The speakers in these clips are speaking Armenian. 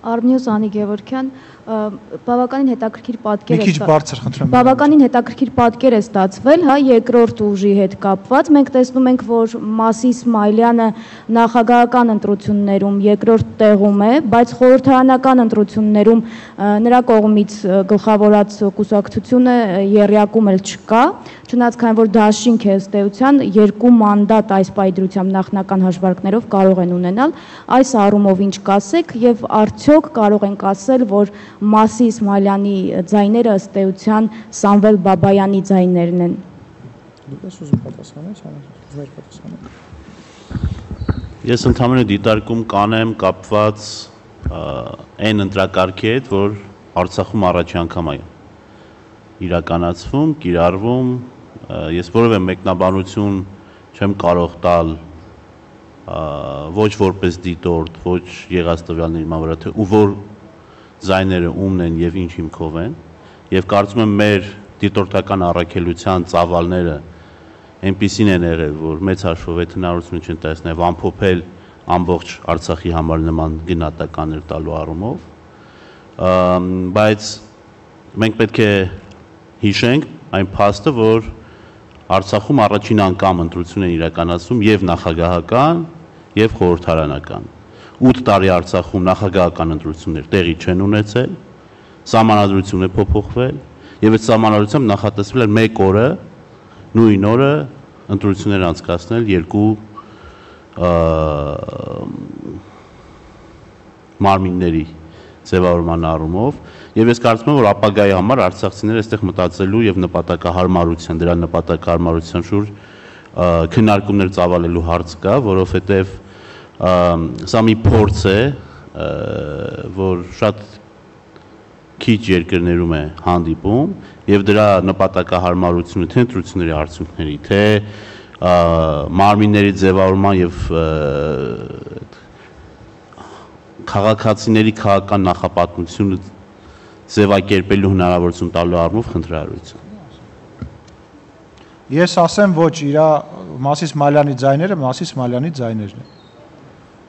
Արմնյուս Անի Գևորքյան, բավականին հետաքրքիր պատկեր է։ Մի քիչ բարձր, խնդրեմ։ Բավականին հետաքրքիր պատկեր է ստացվել, հա, երկրորդ ուժի հետ կապված։ Մենք տեսնում ենք, որ Մասի Իսմայլյանը նախագահական ընտրություններում երկրորդ տեղում է, բայց խորհրդարանական ընտրություններում նրա կողմից գլխավորած կուսակցությունը երյակում էլ չկա, չնայած քանի որ դաշինք է ըստ էության երկու մանդատ այս պայդրությամբ նախնական հաշվարկներով կարող են ունենալ, այս առումով ինչ կասեք եւ արդյոք կարող ենք ասել, որ Մասի Իսմայլյանի ձայները ըստ էության Սամվել Բաբայանի ձայներն են։ Դուք ես ուզում պատասխանես, հանրայիններ պատասխանեք։ Ես ընդհանրապես դիտարկում կանեմ կապված այն ընտրակարգի հետ, որ Արցախում առաջի անգամ է իրականացվում, կիրառվում, ես որևէ մեկնաբանություն չեմ կարող տալ ոչ որպես դիտորդ, ոչ եղած տվյալների մավրա թե ու որ զայները ումն են եւ ինչ հիմքով են եւ կարծում եմ մեր դիտորդական առաքելության ծավալները այնպիսին են եղել, որ մեծ հաշվով այդ հնարավորությունը չեն նաեւ ամփոփել ամբողջ Արցախի համար նման գնահատականներ տալու առումով բայց մենք պետք է հիշենք այն փաստը, որ Արցախում առաջին անգամ ընտրություն են իրականացում եւ նախագահական եւ խորհրդարանական 8 տարի Արցախում նախագահական ընտրություններ տեղի չեն ունեցել, սահմանադրություն է փոփոխվել եւ այդ սահմանադրությամբ նախատեսվել էր 1 օրը նույն օրը ընտրություններ անցկացնել երկու մարմինների ձևավորման առումով եւ ես կարծում եմ որ ապագայի համար արցախցիները այստեղ մտածելու եւ նպատակահարմարության դրա նպատակահարմարության շուրջ քննարկումներ ծավալելու հարց կա, որովհետեւ սա մի փորձ է, որ շատ քիչ երկրներում է հանդիպում եւ դրա նպատակահարմարությունը թե ընտրությունների արդյունքների, թե մարմինների ձևավորման եւ քաղաքացիների քաղաքական նախապատմությունը ձևակերպելու հնարավորություն տալու առումով խնդրահարություն։ Ես ասեմ ոչ, իրա Մասիս Մալյանի ձայները Մասիս Մալյանի ձայներն են։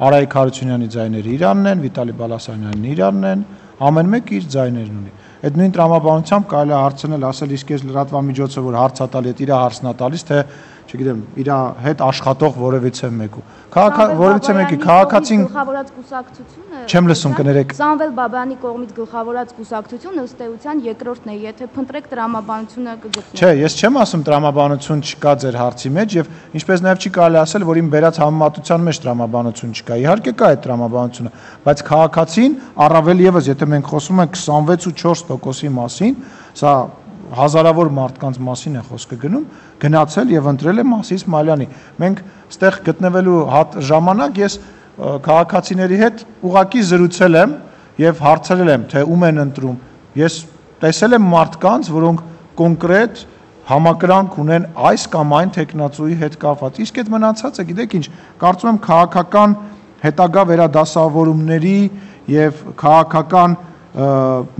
Արայիկ Հարությունյանի ձայները Իրանն են, Վիտալի Բալասանյանն Իրանն են, ամեն մեկ իր ձայներն ունի։ Այդ նույն տրամաբանությամբ կարելի է հարցնել, ասել իսկ ես լրատվամիջոցը որ հարցա տալի, այդ իր հարցնա տալիս, թե չգիտեմ, իր հետ աշխատող որևիցե մեկու։ Քաղաք որևիցե մեկի քաղաքացին գլխավորած կուսակցությունը Չեմ լսում կներեք։ Սամվել Բաբայանի կողմից գլխավորած կուսակցությունը ըստ էության երկրորդն է, եթե փնտրեք տրամաբանությունը կգտնեք։ Չէ, ես չեմ ասում տրամաբանություն չկա ձեր հարցի մեջ եւ ինչպես նաեւ չի կարելի ասել, որ իմ բերած համեմատության մեջ տրամաբանություն չկա։ Իհարկե կա այդ տրամաբանությունը, բայց քաղաքացին առավել եւս, եթե մենք խոսում ենք 26 ու 4%-ի մասին, սա հազարավոր մարդկանց մասին է խոսքը գնում, գնացել եւ ընտրել է Մասիս Մալյանի։ Մենք ստեղ գտնվելու հատ ժամանակ ես քաղաքացիների հետ ուղակի զրուցել եմ եւ հարցրել եմ, թե ում են ընտրում։ Ես տեսել եմ մարդկանց, որոնք կոնկրետ համակրանք ունեն այս կամ այն տեխնացուի հետ կապված։ Իսկ այդ մնացածը, գիտեք ինչ, կարծում եմ քաղաքական հետագա վերադասավորումների եւ քաղաքական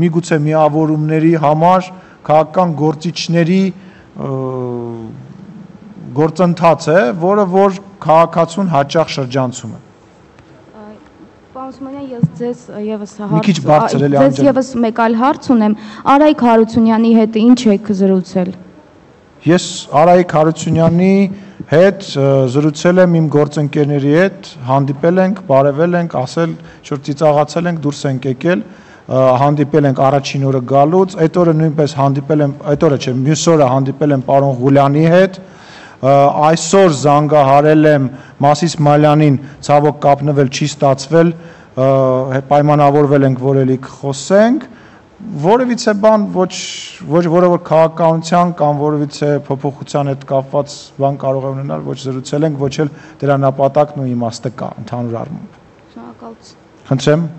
միգուցե միավորումների համար քաղաքական գործիչների գործընթաց է, որը որ քաղաքացուն հաճախ շրջանցում է։ Պարոն ես ձեզ եւս հարց Ձեզ եւս մեկ այլ հարց ունեմ։ Արայիկ Հարությունյանի հետ ինչ եք զրուցել։ Ես Արայիկ Հարությունյանի հետ զրուցել եմ իմ գործընկերների հետ, հանդիպել ենք, բարևել ենք, ասել, շուտ ծիծաղացել ենք, դուրս ենք եկել, հանդիպել ենք առաջին օրը գալուց, այդ օրը նույնպես հանդիպել եմ, այդ օրը չէ, մյուս օրը հանդիպել եմ պարոն Ղուլյանի հետ, այսօր զանգահարել եմ Մասիս Մալյանին, ցավոք կապնվել չի ստացվել, պայմանավորվել ենք, որ ելիք խոսենք, որևիցե բան ոչ ոչ որը որ քաղաքականության կամ որևիցե փոփոխության հետ կապված բան կարող է ունենալ, ոչ զրուցել ենք, ոչ էլ դրա նպատակն ու իմաստը կա ընդհանուր առմամբ։ Շնորհակալություն։ Խնդրեմ